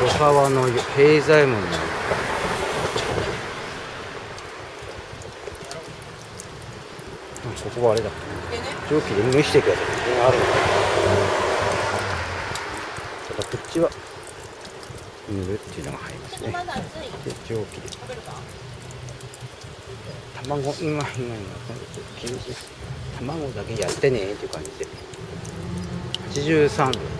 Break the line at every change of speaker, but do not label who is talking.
小川の平左衛門のあここはあれだ。蒸気で蒸していくやつがあるだかただこっちは塗るっていうのが入りますねで蒸気で卵うまいう今今今禁い卵だけやってねっていう感じで83度